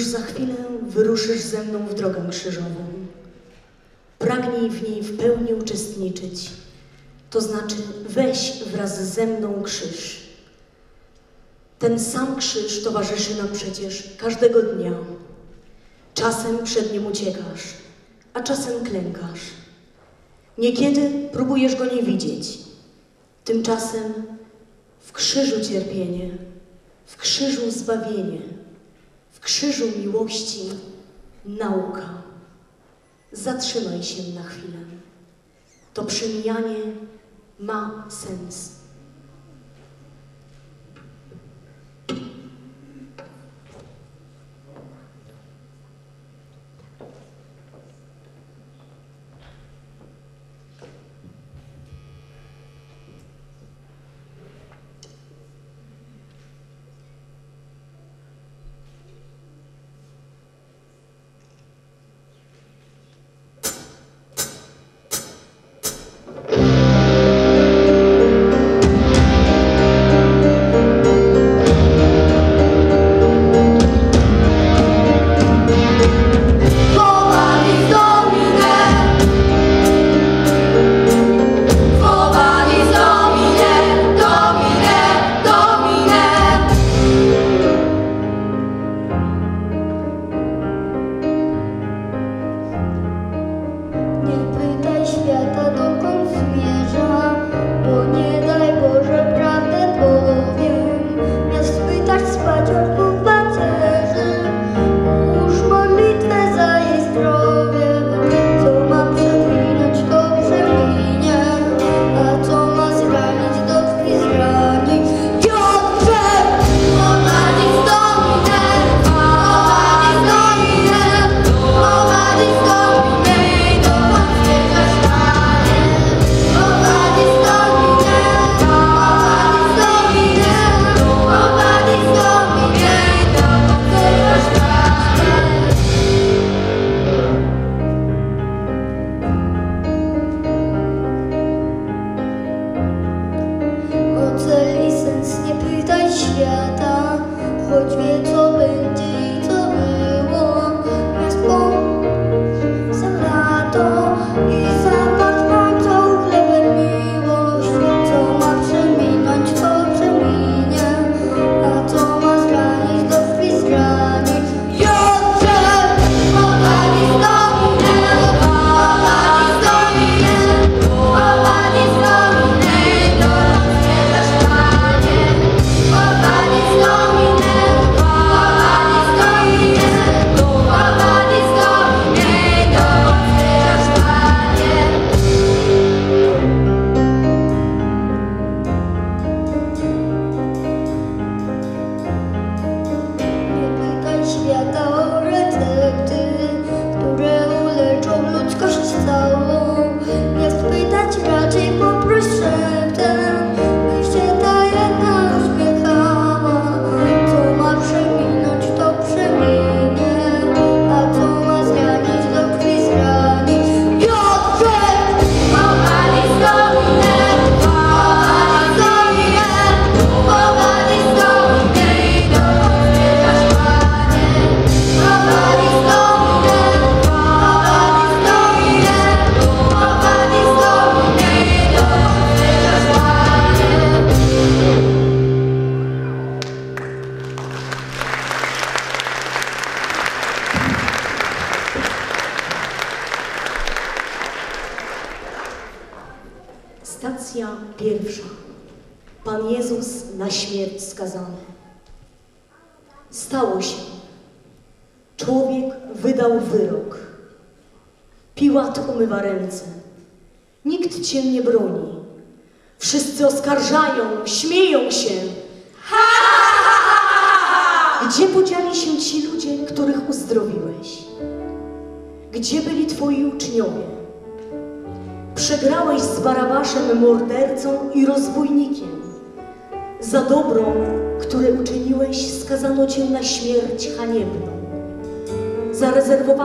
Już za chwilę wyruszysz ze mną w drogę krzyżową. Pragnij w niej w pełni uczestniczyć, to znaczy weź wraz ze mną krzyż. Ten sam krzyż towarzyszy nam przecież każdego dnia. Czasem przed nim uciekasz, a czasem klękasz. Niekiedy próbujesz go nie widzieć. Tymczasem w krzyżu cierpienie, w krzyżu zbawienie Krzyżu miłości nauka. Zatrzymaj się na chwilę. To przemijanie ma sens.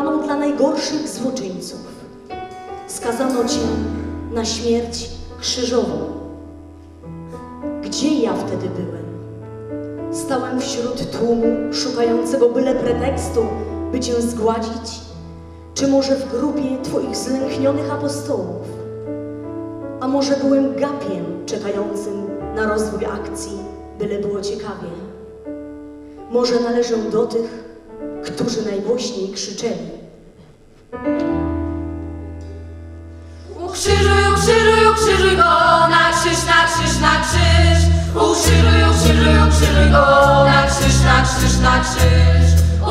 dla najgorszych złoczyńców. Skazano cię na śmierć krzyżową. Gdzie ja wtedy byłem? Stałem wśród tłumu szukającego byle pretekstu, by cię zgładzić? Czy może w grupie twoich zlęknionych apostołów? A może byłem gapiem czekającym na rozwój akcji, byle było ciekawie? Może należę do tych, którzy najgłośniej krzyczeli. Ukrzyżuj, ukrzyżuj, ukrzyżuj go na krzyż, na krzyż, na krzyż. Ukrzyżuj, ukrzyżuj, ukrzyżuj go na krzyż, na krzyż, na krzyż.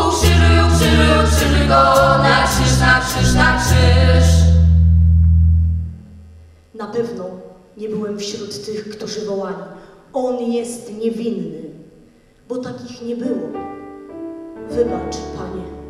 Ukrzyżuj, ukrzyżuj, ukrzyżuj go na krzyż, na krzyż, na krzyż. Na pewno nie byłem wśród tych, którzy wołali. On jest niewinny, bo takich nie było. Wybacz, Panie.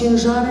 Tylko pod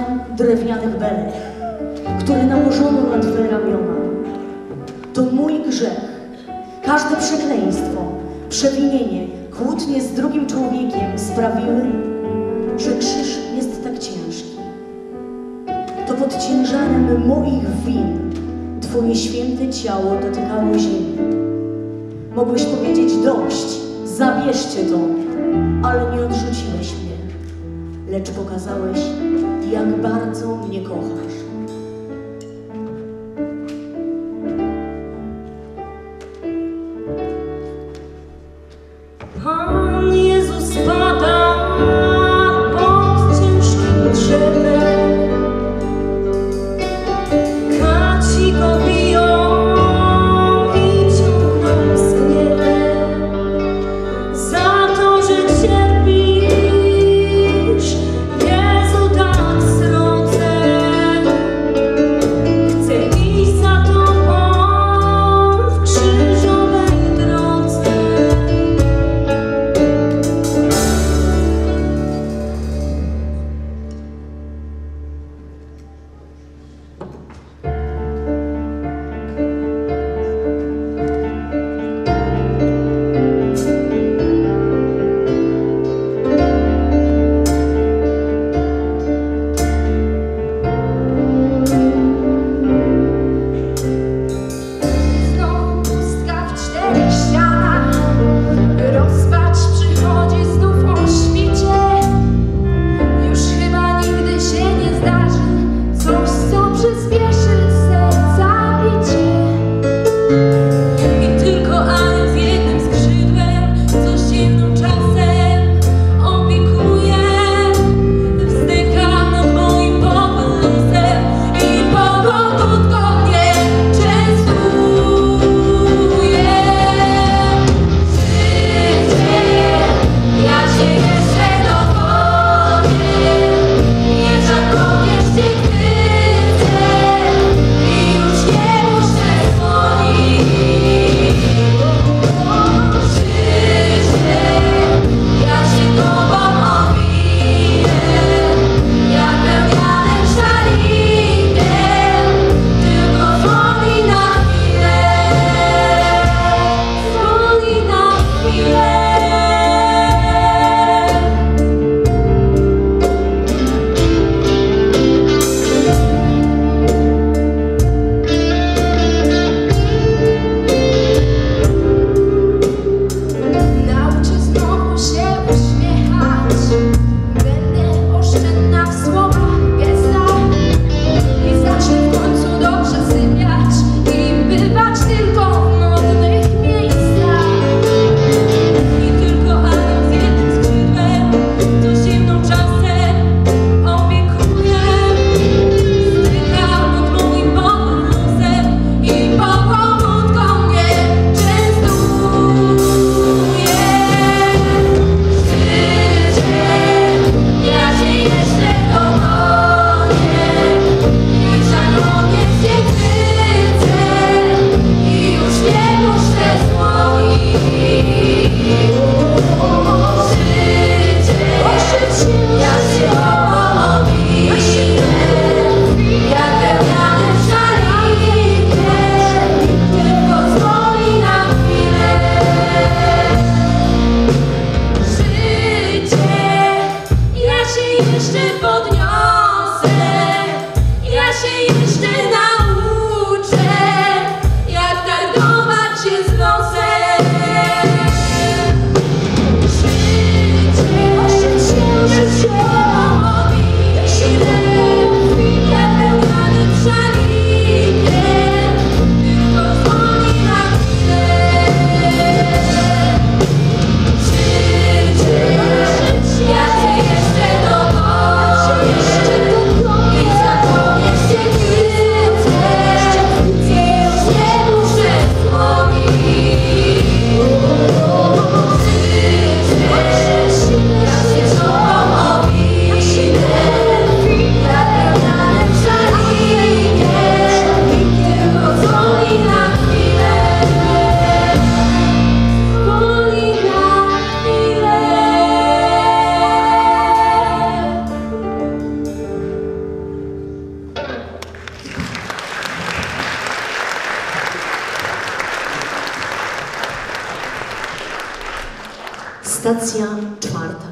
Stacja czwarta.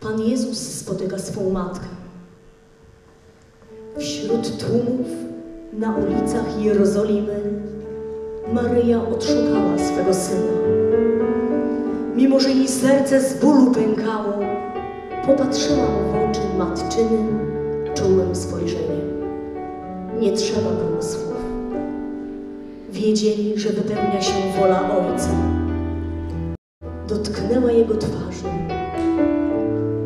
Pan Jezus spotyka swą matkę. Wśród tłumów na ulicach Jerozolimy Maryja odszukała swego syna. Mimo, że jej serce z bólu pękało, popatrzyła w oczy matczynym, czułym spojrzeniem. Nie trzeba było słów. Wiedzieli, że wypełnia się wola Ojca. Dotknęła jego twarzy.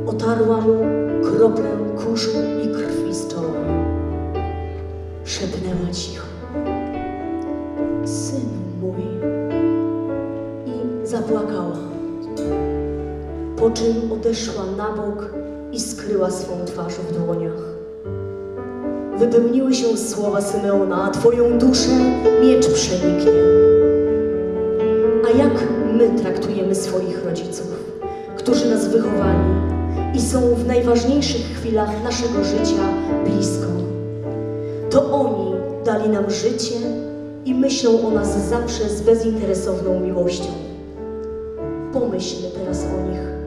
Otarła mu kroplę kurzu i krwi z czoła. Szepnęła cicho. Synu mój. I zapłakała. Po czym odeszła na bok i skryła swą twarz w dłoniach. Wypełniły się słowa Symeona, a Twoją duszę miecz przeniknie. Swoich rodziców, którzy nas wychowali i są w najważniejszych chwilach naszego życia blisko? To oni dali nam życie i myślą o nas zawsze z bezinteresowną miłością. Pomyślmy teraz o nich.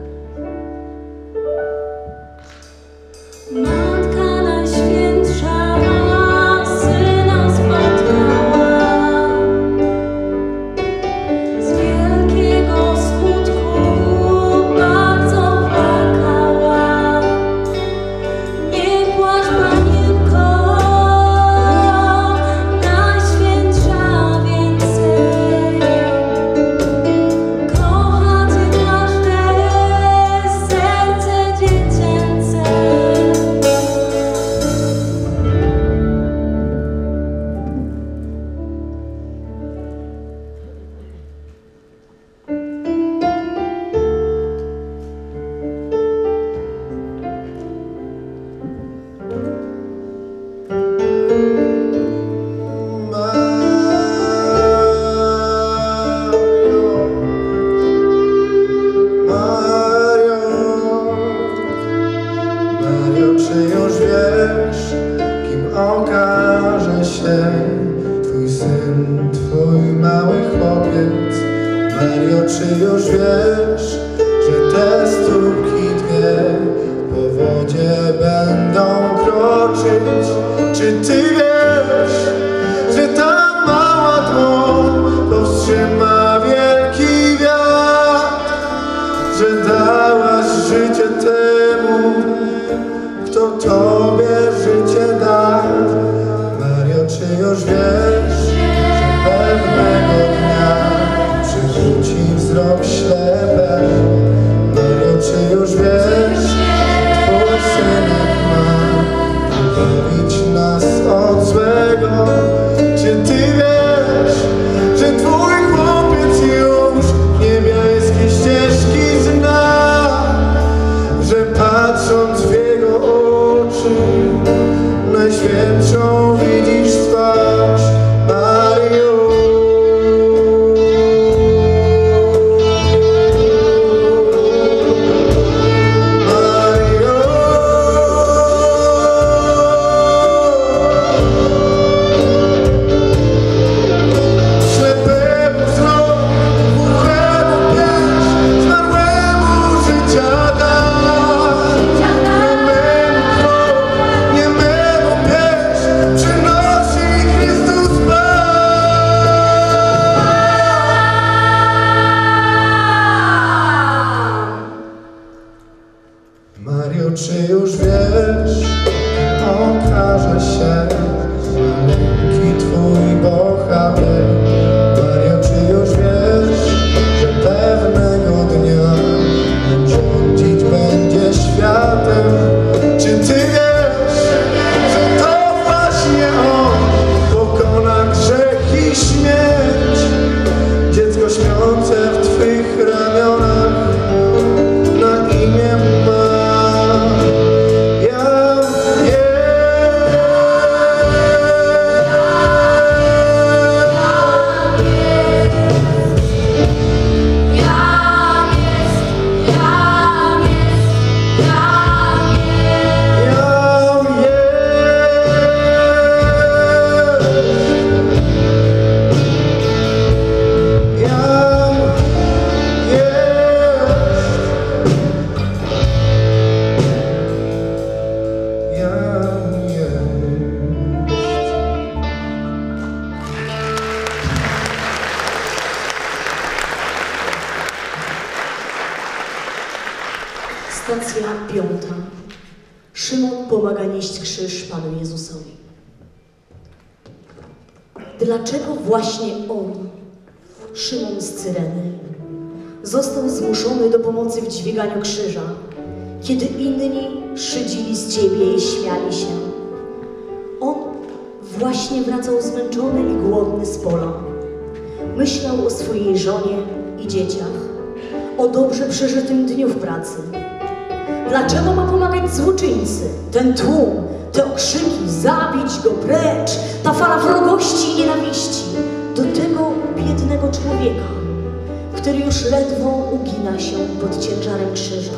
ciężarem krzyża.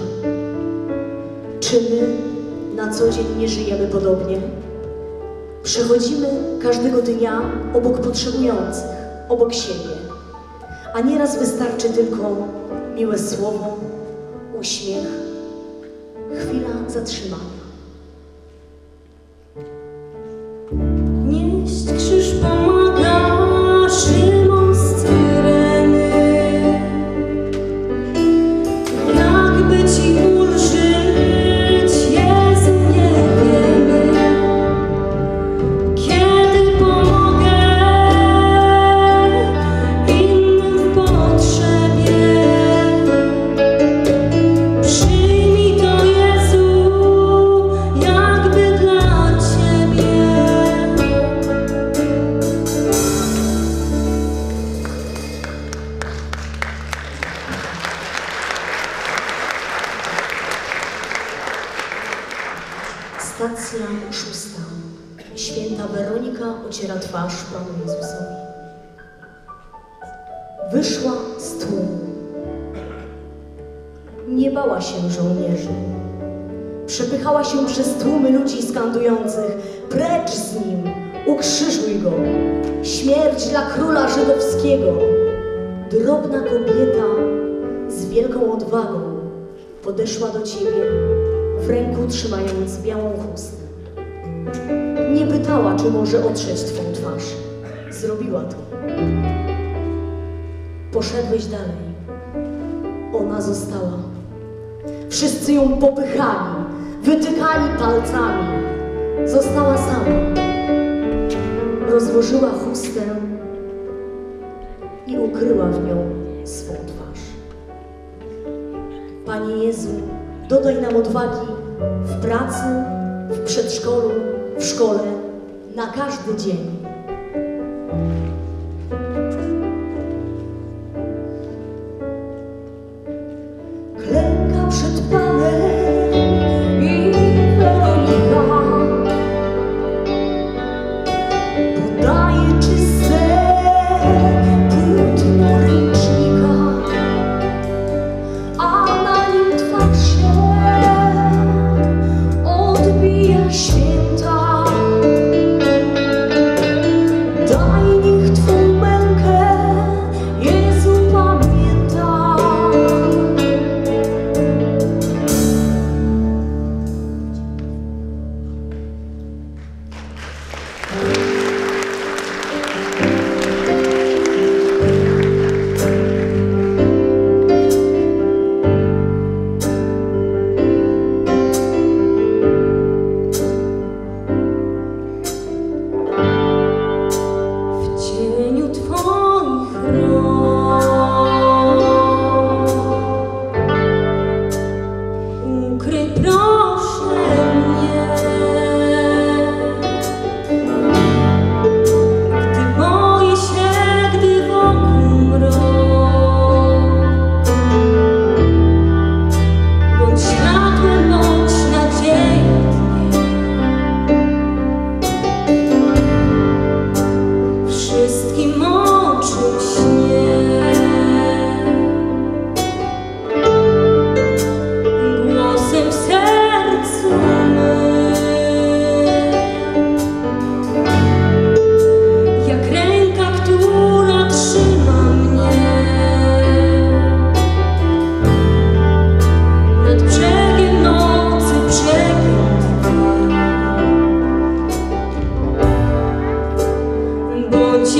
Czy my na co dzień nie żyjemy podobnie? Przechodzimy każdego dnia obok potrzebujących, obok siebie, a nieraz wystarczy tylko miłe słowo, uśmiech, chwila zatrzymania. Nieść krzyż poszedłeś dalej. Ona została. Wszyscy ją popychali, wytykali palcami. Została sama. Rozłożyła chustę i ukryła w nią swą twarz. Panie Jezu, dodaj nam odwagi w pracy, w przedszkolu, w szkole, na każdy dzień.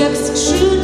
jak skrzydła.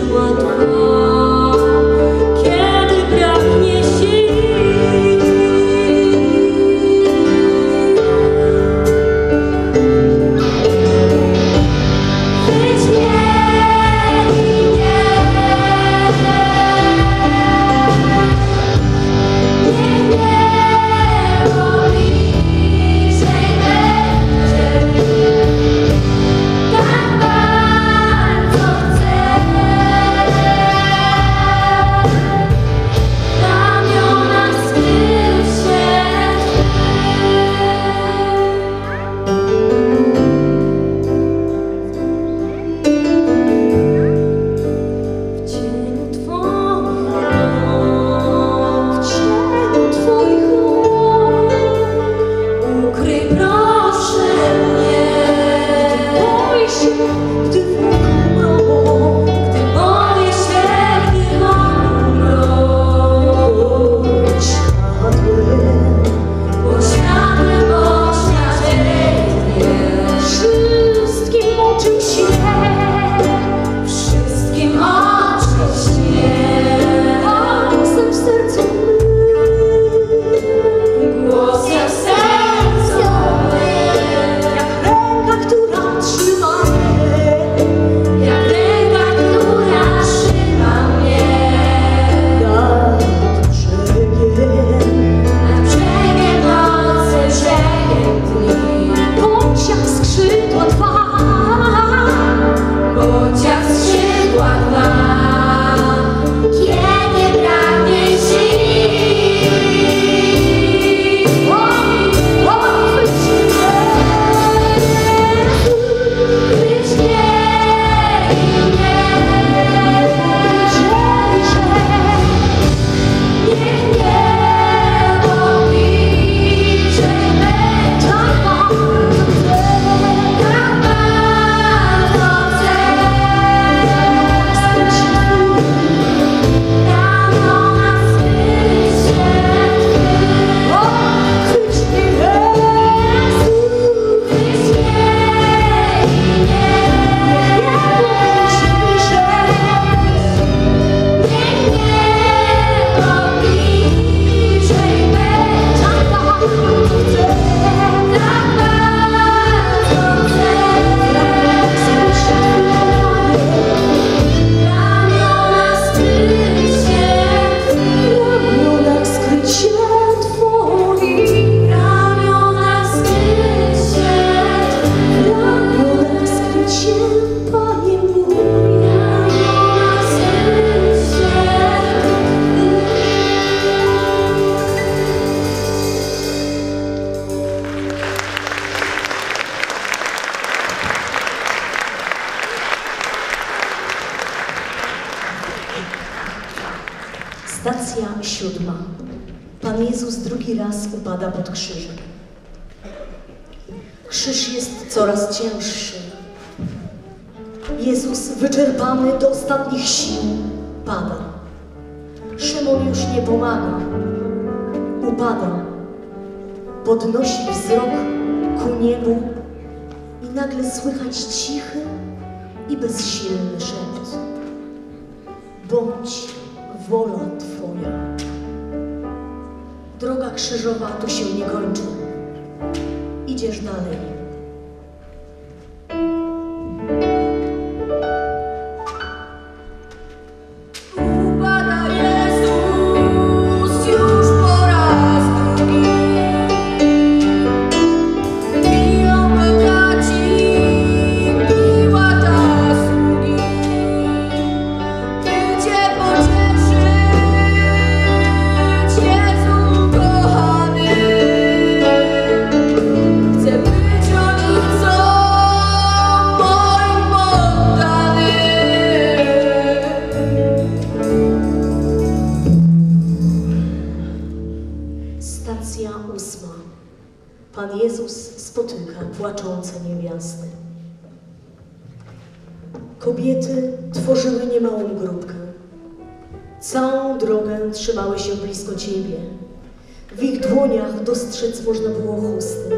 Dostrzec można było chusty,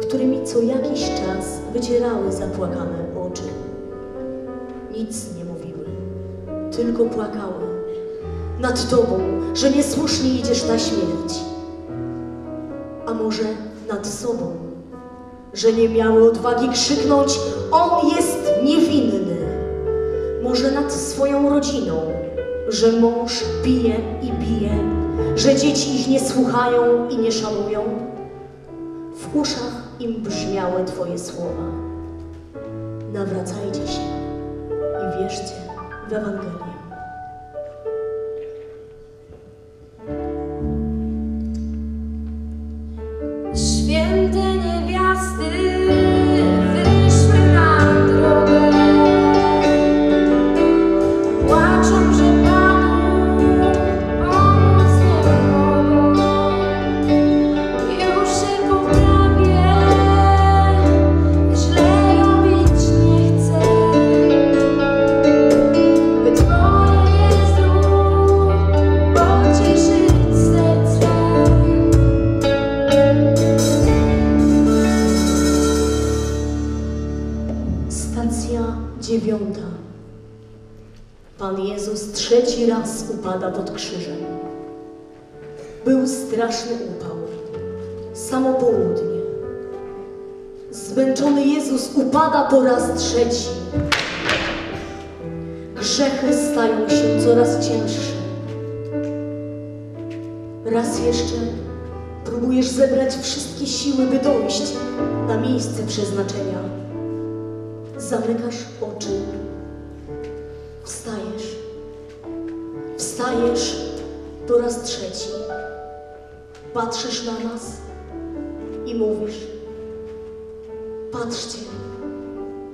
którymi co jakiś czas wycierały zapłakane oczy. Nic nie mówiły, tylko płakały nad Tobą, że niesłusznie idziesz na śmierć. A może nad sobą, że nie miały odwagi krzyknąć: On jest niewinny. Może nad swoją rodziną, że mąż pije i bije, że dzieci ich nie słuchają i nie szanują. W uszach im brzmiały Twoje słowa. Nawracajcie się i wierzcie w Ewangelię. Trzeci raz upada pod krzyżem. Był straszny upał. Samo południe. Zmęczony Jezus upada po raz trzeci. Grzechy stają się coraz cięższe. Raz jeszcze próbujesz zebrać wszystkie siły, by dojść na miejsce przeznaczenia. Zamykasz oczy. Wstajesz. Wstajesz po raz trzeci. Patrzysz na nas i mówisz: Patrzcie,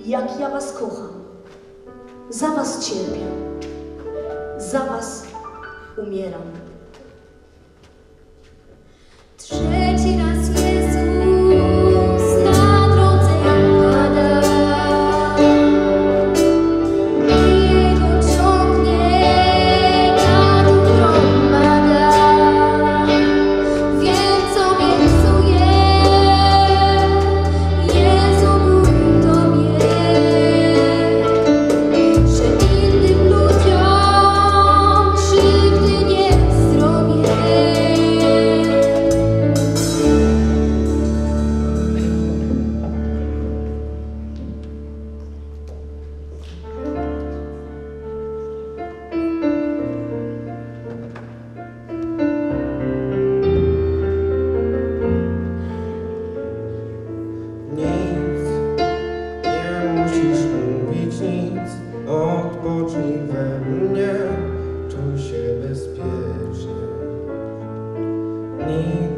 jak ja Was kocham. Za Was cierpię. Za Was umieram. Trzeci raz Nic,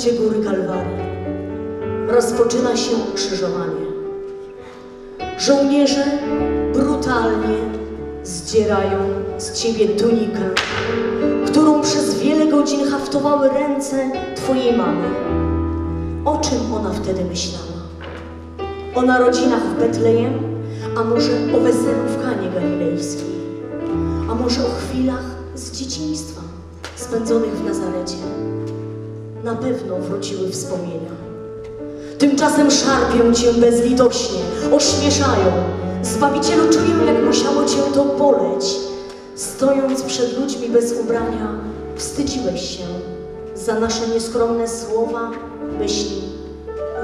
szczycie góry Kalwarii. Rozpoczyna się krzyżowanie. Żołnierze brutalnie zdzierają z Ciebie tunikę, którą przez wiele godzin haftowały ręce Twojej mamy. O czym ona wtedy myślała? O narodzinach w Betlejem, a może o weselu w Kanie Galilejskiej, a może o chwilach z dzieciństwa spędzonych w Nazarecie. Na pewno wróciły wspomnienia. Tymczasem szarpią cię bezlitośnie, ośmieszają. Zbawicielu czują, jak musiało cię to boleć. Stojąc przed ludźmi bez ubrania, wstydziłeś się za nasze nieskromne słowa, myśli,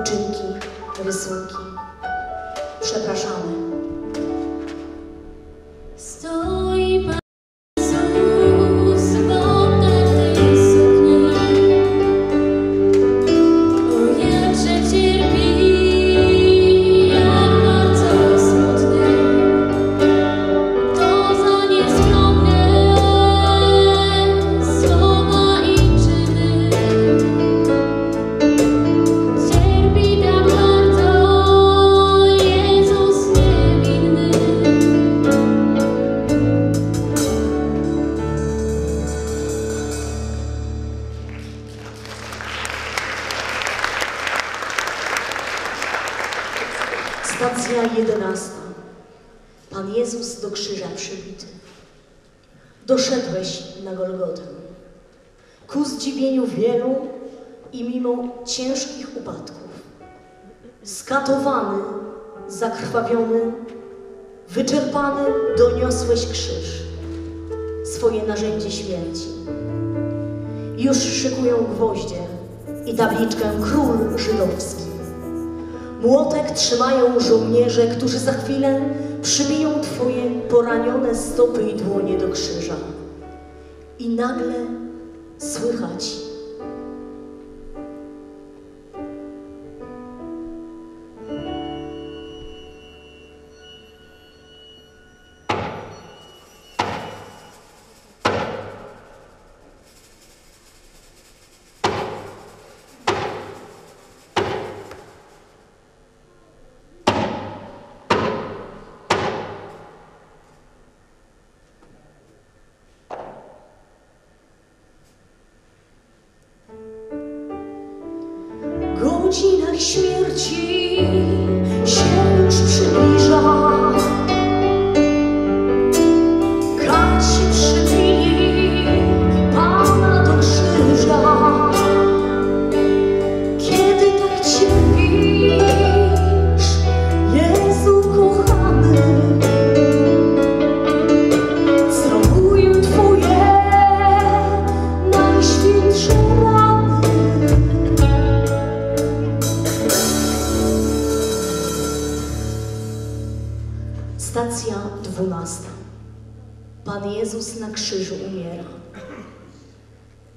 uczynki, rysunki. Przepraszamy. 11. Pan Jezus do krzyża przybity. Doszedłeś na Golgotę. Ku zdziwieniu wielu i mimo ciężkich upadków, skatowany, zakrwawiony, wyczerpany, doniosłeś krzyż, swoje narzędzie śmierci. Już szykują gwoździe i tabliczkę Król Żydowski. Młotek trzymają żołnierze, którzy za chwilę przybiją Twoje poranione stopy i dłonie do krzyża. I nagle słychać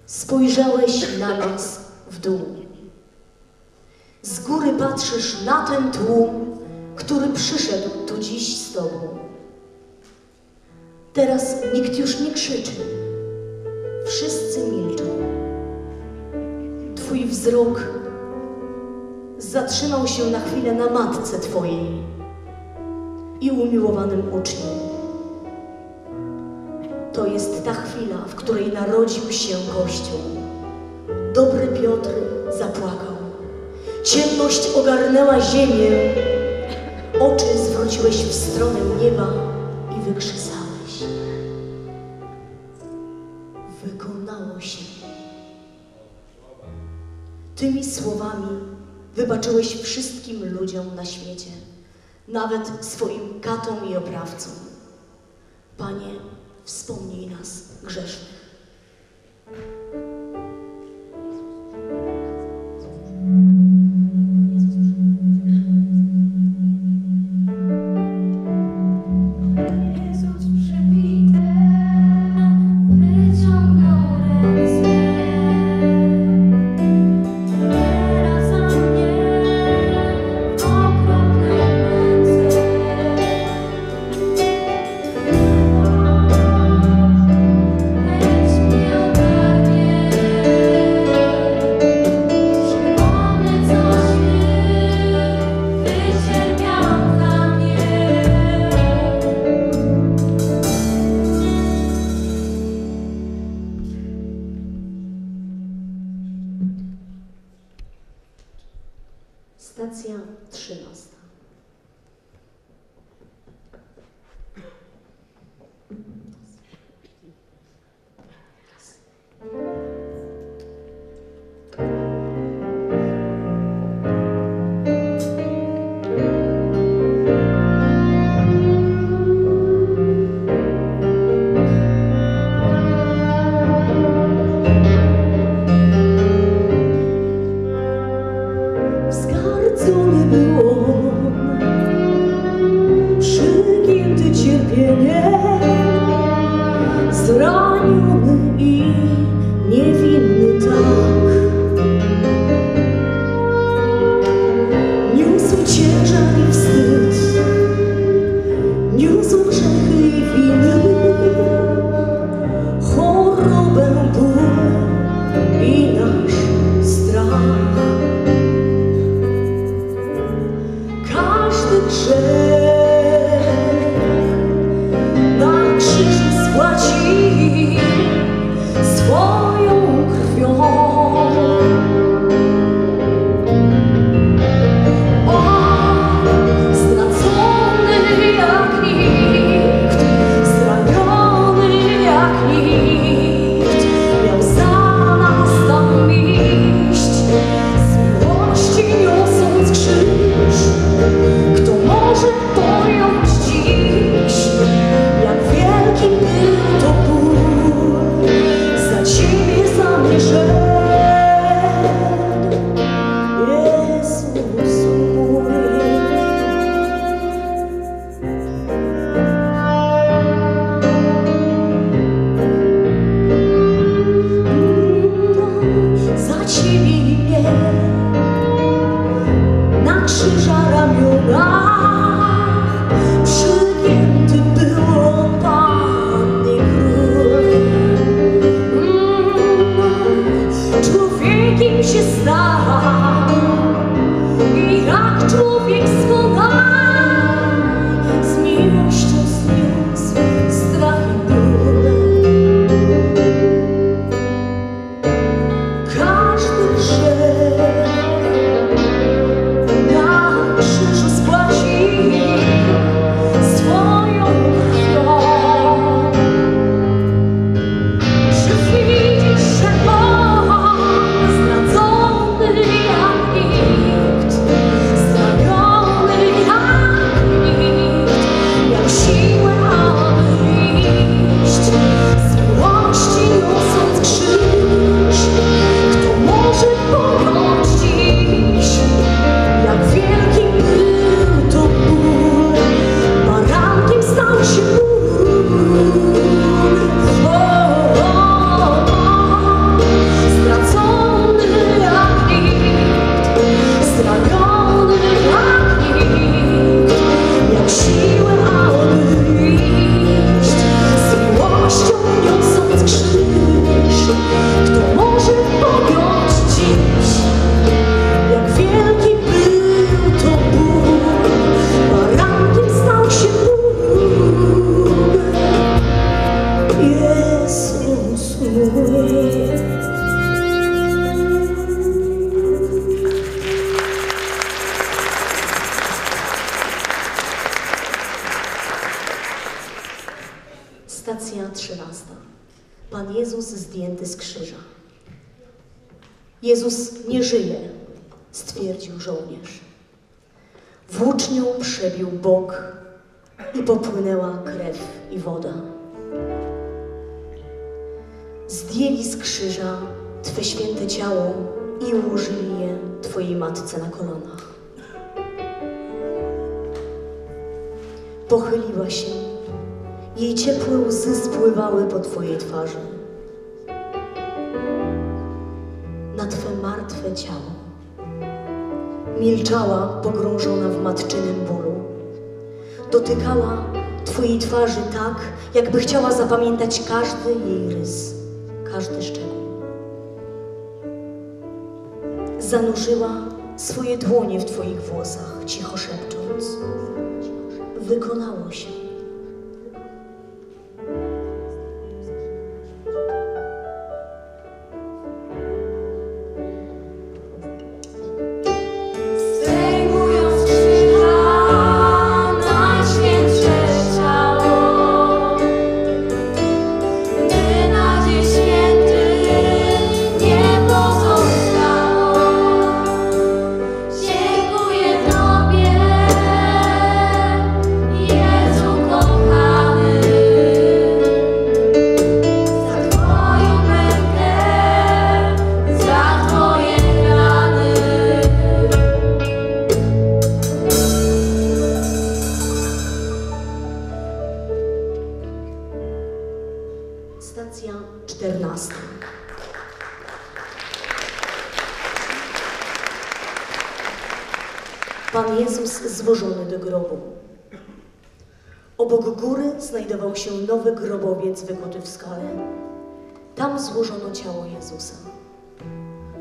Spojrzałeś na nas w dół. Z góry patrzysz na ten tłum, który przyszedł tu dziś z Tobą. Teraz nikt już nie krzyczy. Wszyscy milczą. Twój wzrok zatrzymał się na chwilę na matce Twojej i umiłowanym uczniu. To jest ta chwila, w której narodził się Kościół. Dobry Piotr zapłakał. Ciemność ogarnęła ziemię. Oczy zwróciłeś w stronę nieba i wykrzysałeś. Wykonało się. Tymi słowami wybaczyłeś wszystkim ludziom na świecie, nawet swoim katom i oprawcom. Panie, wspomnij nas grzesznych. człowiek swój. Pochyliła się, jej ciepłe łzy spływały po Twojej twarzy. Na Twe martwe ciało. Milczała, pogrążona w matczynym bólu. Dotykała Twojej twarzy tak, jakby chciała zapamiętać każdy jej rys, każdy szczegół. Zanurzyła swoje dłonie w Twoich włosach, cicho szepcząc. Wykonało się.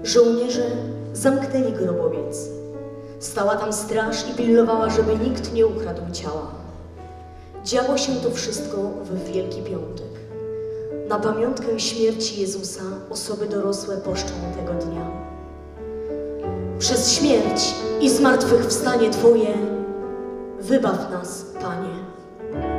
Żołnierze zamknęli grobowiec. Stała tam straż i pilnowała, żeby nikt nie ukradł ciała. Działo się to wszystko w Wielki Piątek. Na pamiątkę śmierci Jezusa osoby dorosłe poszczą tego dnia. Przez śmierć i zmartwychwstanie Twoje wybaw nas, Panie.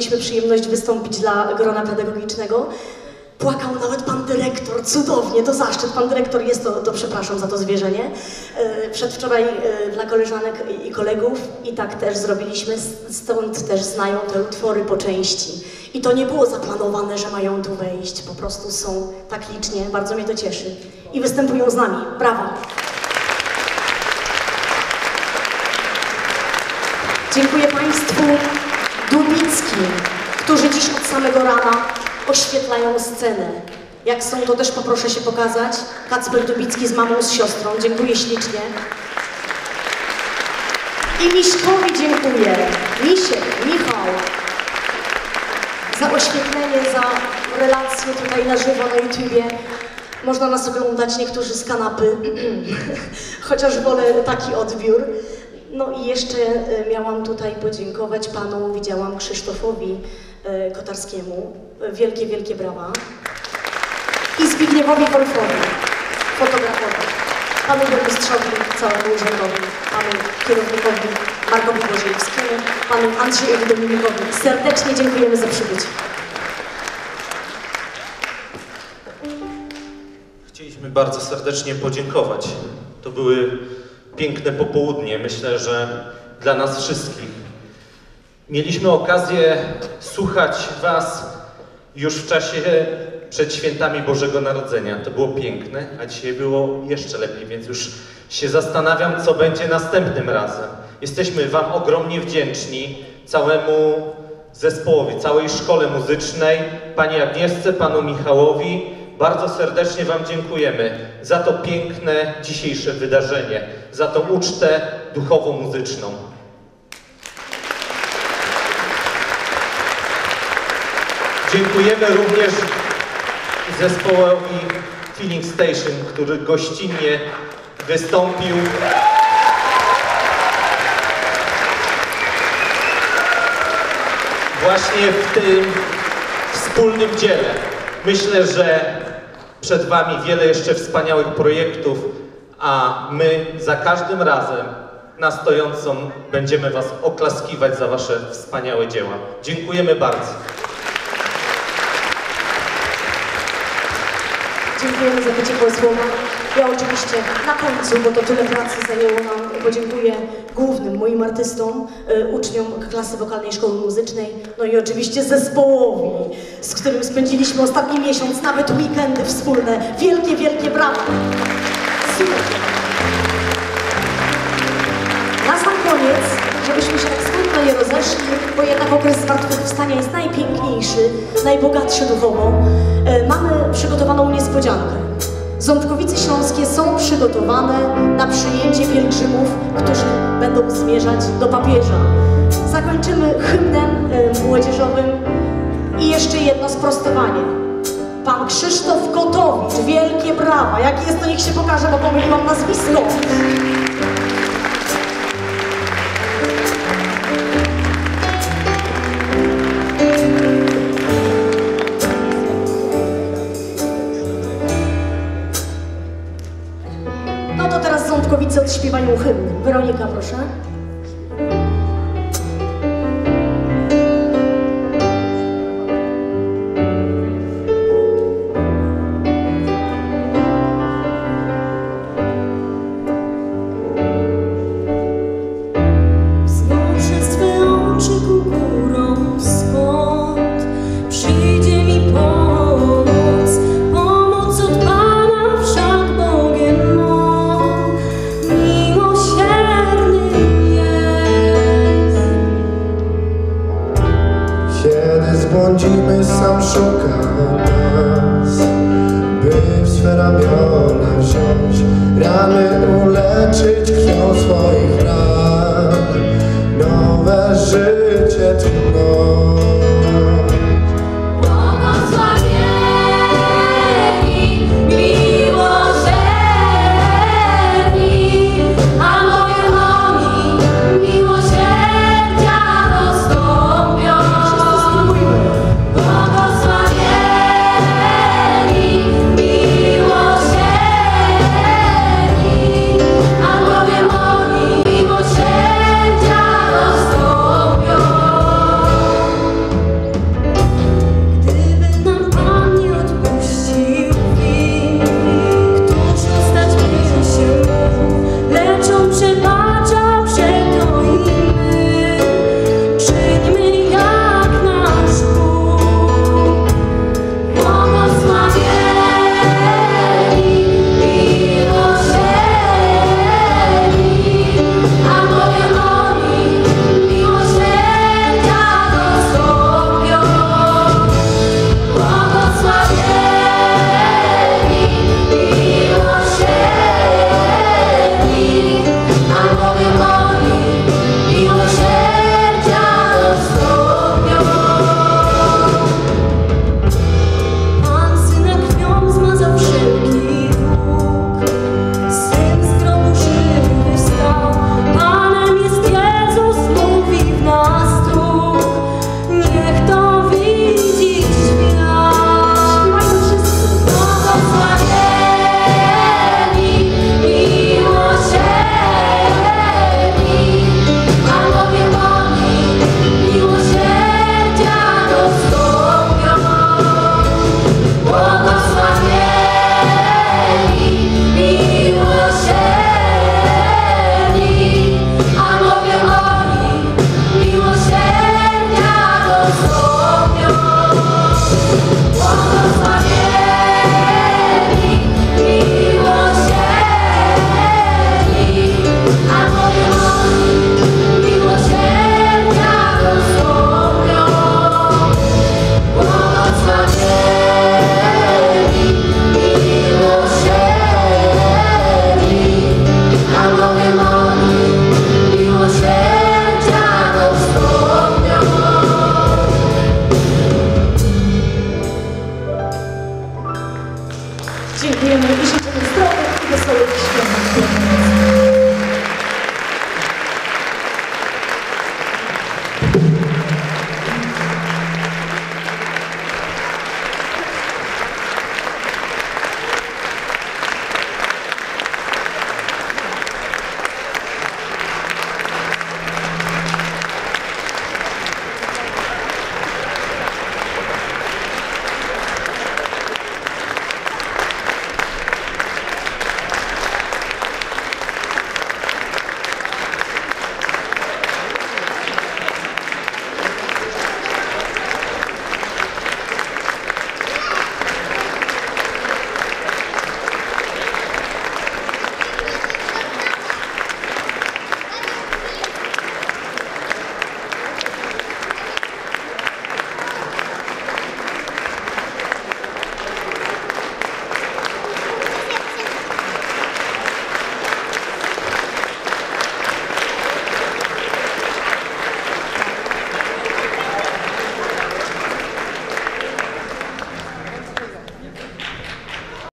Mieliśmy przyjemność wystąpić dla grona pedagogicznego. Płakał nawet pan dyrektor, cudownie, to zaszczyt. Pan dyrektor jest, to, to przepraszam za to zwierzenie. E, Przedwczoraj e, dla koleżanek i- kolegów i tak też zrobiliśmy, stąd też znają te utwory po części. I to nie było zaplanowane, że mają tu wejść, po prostu są tak licznie, bardzo mnie to cieszy. I występują z nami. Brawo! Dziękuję Państwu Dubickim, którzy dziś od samego rana oświetlają scenę. Jak są, to też poproszę się pokazać. Kacper Dubicki z mamą, z siostrą. Dziękuję ślicznie. I Miśkowi dziękuję. Misiek, Michał, za oświetlenie, za relacje tutaj na żywo na YouTubie. Można nas oglądać niektórzy z kanapy, chociaż wolę taki odbiór. No i jeszcze e, miałam tutaj podziękować panu, widziałam Krzysztofowi e, Kotarskiemu. Wielkie, wielkie brawa. I Zbigniewowi Wolfowi, fotografowi, panu burmistrzowi, całemu urzędowi, panu kierownikowi Markowi Bożejewskiemu, panu Andrzejowi Dominikowi. Serdecznie dziękujemy za przybycie. Chcieliśmy bardzo serdecznie podziękować. To były piękne popołudnie, myślę, że dla nas wszystkich. Mieliśmy okazję słuchać Was już w czasie przed świętami Bożego Narodzenia. To było piękne, a dzisiaj było jeszcze lepiej, więc już się zastanawiam, co będzie następnym razem. Jesteśmy Wam ogromnie wdzięczni, całemu zespołowi, całej szkole muzycznej, Pani Agnieszce, Panu Michałowi. Bardzo serdecznie Wam dziękujemy za to piękne dzisiejsze wydarzenie, za tą ucztę duchowo-muzyczną. Dziękujemy również zespołowi Feeling Station, który gościnnie wystąpił. Właśnie w tym wspólnym dziele. Myślę, że przed Wami wiele jeszcze wspaniałych projektów, a my za każdym razem na stojącą będziemy Was oklaskiwać za Wasze wspaniałe dzieła. Dziękujemy bardzo. Dziękujemy za te ciepłe słowa. Ja oczywiście na końcu, bo to tyle pracy zajęło nam, podziękuję głównym moim artystom, y, uczniom klasy wokalnej szkoły muzycznej, no i oczywiście zespołowi, z którym spędziliśmy ostatni miesiąc, nawet weekendy wspólne. Wielkie, wielkie brawa! Super! koniec, żebyśmy się tak smutno nie rozeszli, bo jednak okres zmartwychwstania jest najpiękniejszy, najbogatszy duchowo, e, mamy przygotowaną niespodziankę. Ząbkowice Śląskie są przygotowane na przyjęcie pielgrzymów, którzy będą zmierzać do papieża. Zakończymy hymnem e, młodzieżowym i jeszcze jedno sprostowanie. Pan Krzysztof Kotowicz, wielkie brawa. Jak jest, to niech się pokaże, bo pomyliłam nazwisko. Ząbkowice odśpiewają hymn. Weronika, proszę. Zbłądzimy, sam szuka nas, by w swe ramiona wziąć, rany uleczyć krwią swoich ran, nowe życie Twoje.